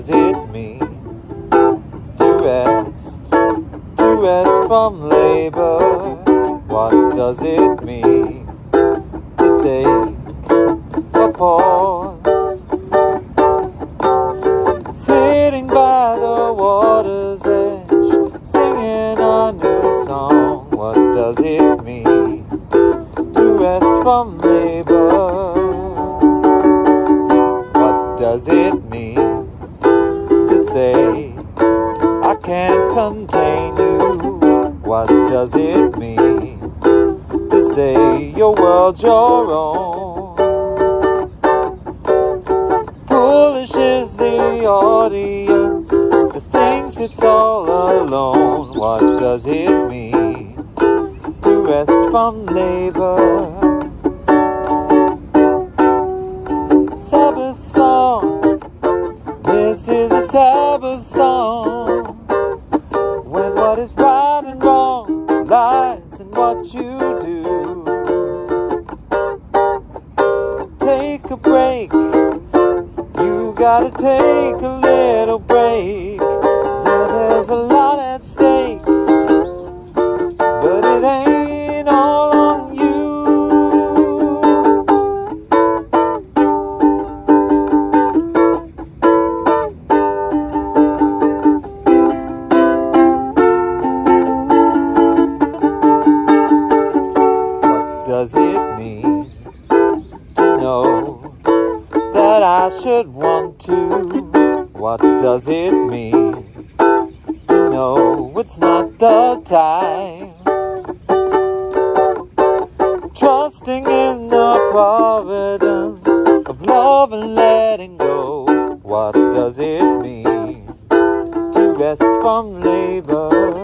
does it mean to rest, to rest from labor? What does it mean to take a pause? Sitting by the water's edge, singing a new song. What does it mean to rest from labor? What does it mean say I can't contain you? What does it mean to say your world's your own? Foolish is the audience that thinks it's all alone. What does it mean to rest from labor? Sabbath song. When what is right and wrong lies in what you do. Take a break. You gotta take a little break. Know that I should want to? What does it mean know it's not the time? Trusting in the providence of love and letting go. What does it mean to rest from labor?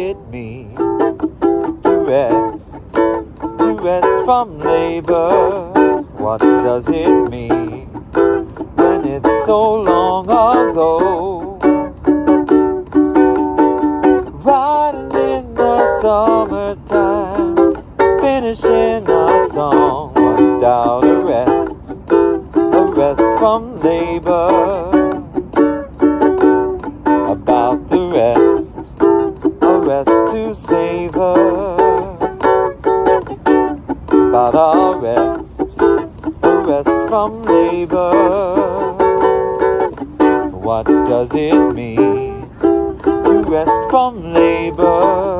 Mean to rest, to rest from labor? What does it mean when it's so long ago? Riding in the summertime, finishing a song without a rest, a rest from labor. Savor. About our rest, a rest from labor. What does it mean? to rest from labor.